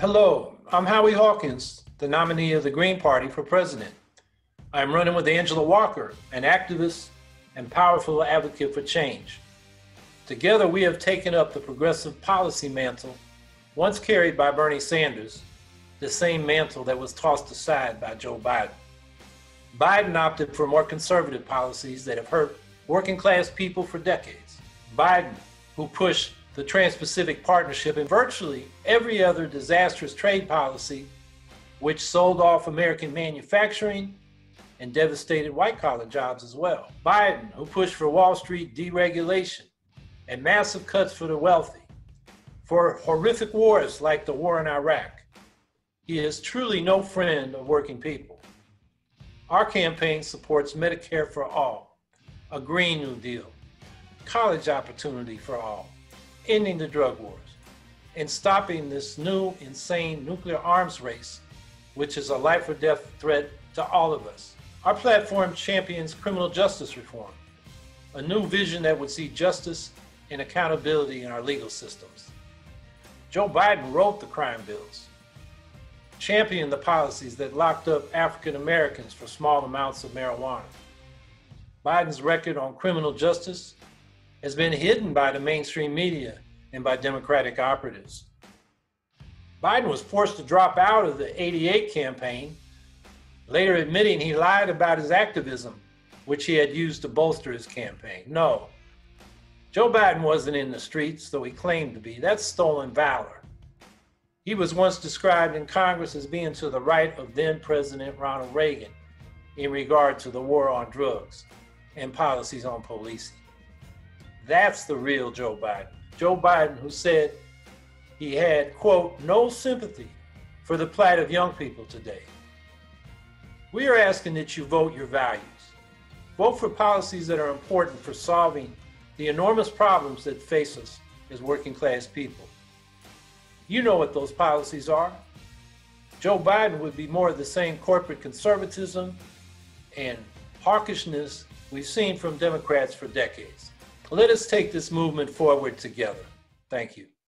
Hello, I'm Howie Hawkins, the nominee of the Green Party for president. I'm running with Angela Walker, an activist and powerful advocate for change. Together, we have taken up the progressive policy mantle once carried by Bernie Sanders, the same mantle that was tossed aside by Joe Biden. Biden opted for more conservative policies that have hurt working class people for decades. Biden, who pushed the Trans Pacific Partnership and virtually every other disastrous trade policy, which sold off American manufacturing and devastated white collar jobs as well. Biden, who pushed for Wall Street deregulation and massive cuts for the wealthy, for horrific wars like the war in Iraq. He is truly no friend of working people. Our campaign supports Medicare for all, a Green New Deal, college opportunity for all, ending the drug wars, and stopping this new insane nuclear arms race, which is a life or death threat to all of us. Our platform champions criminal justice reform, a new vision that would see justice and accountability in our legal systems. Joe Biden wrote the crime bills, championed the policies that locked up African Americans for small amounts of marijuana. Biden's record on criminal justice has been hidden by the mainstream media and by Democratic operatives. Biden was forced to drop out of the 88 campaign, later admitting he lied about his activism, which he had used to bolster his campaign. No, Joe Biden wasn't in the streets, though he claimed to be. That's stolen valor. He was once described in Congress as being to the right of then President Ronald Reagan in regard to the war on drugs and policies on policing. That's the real Joe Biden. Joe Biden, who said he had, quote, no sympathy for the plight of young people today. We are asking that you vote your values. Vote for policies that are important for solving the enormous problems that face us as working class people. You know what those policies are. Joe Biden would be more of the same corporate conservatism and hawkishness we've seen from Democrats for decades. Let us take this movement forward together. Thank you.